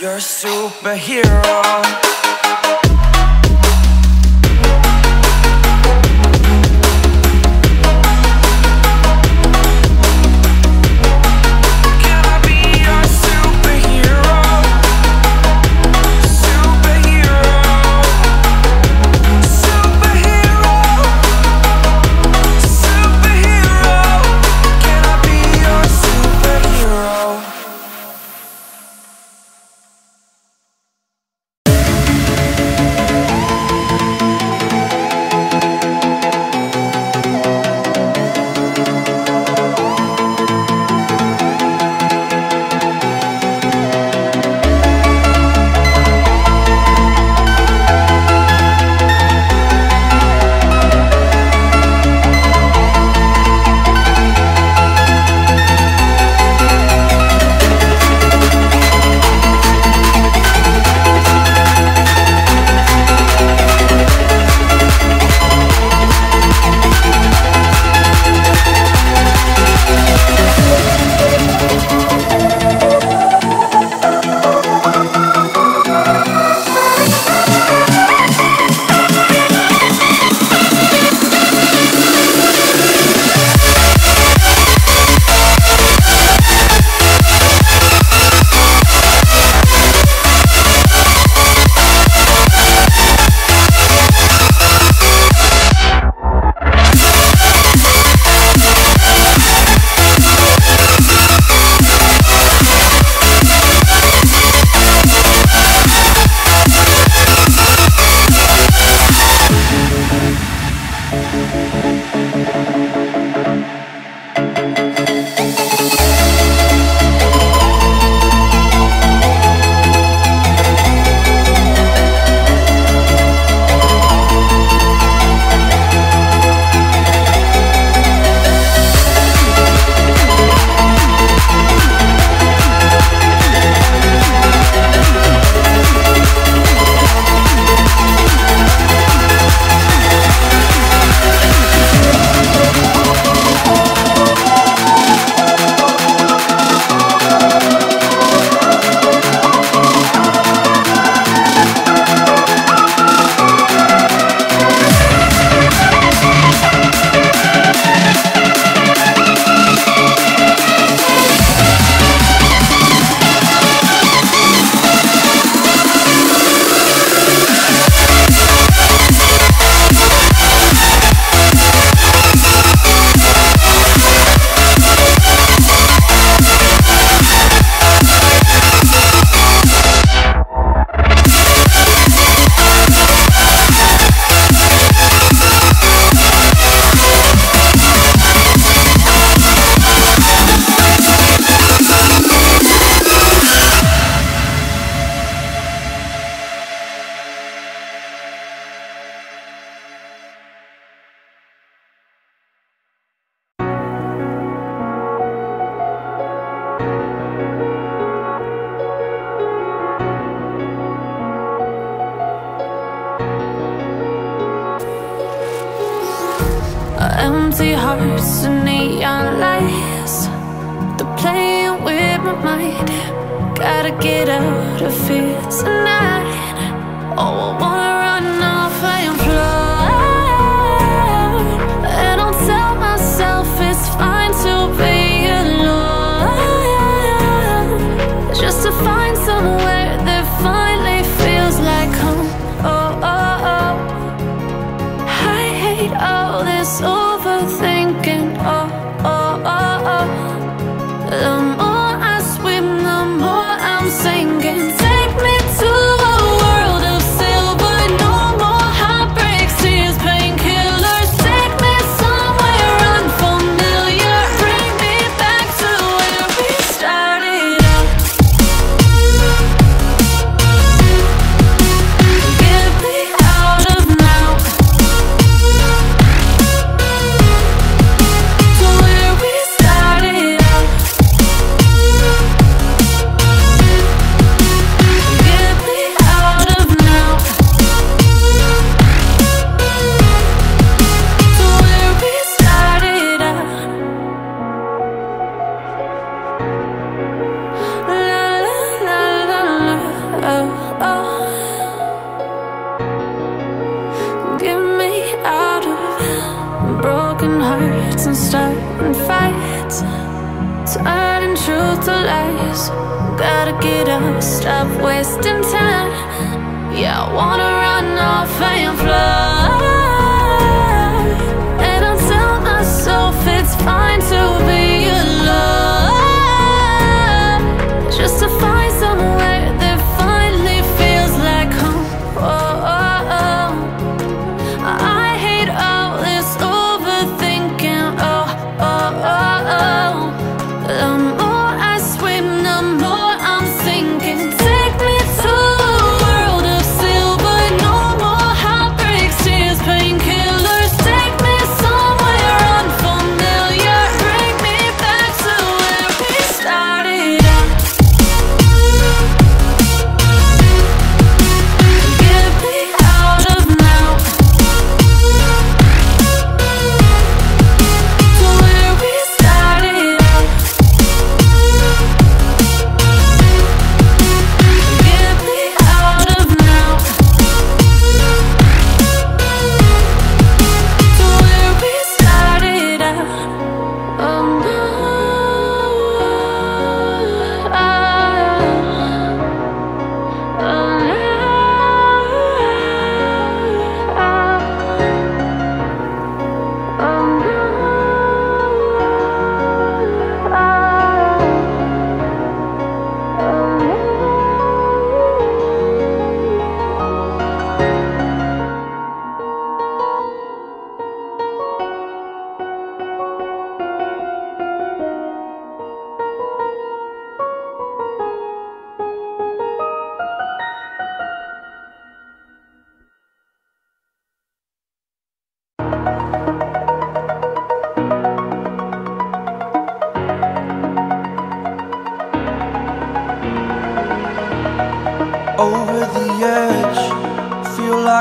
superhero a hearts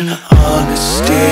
Honesty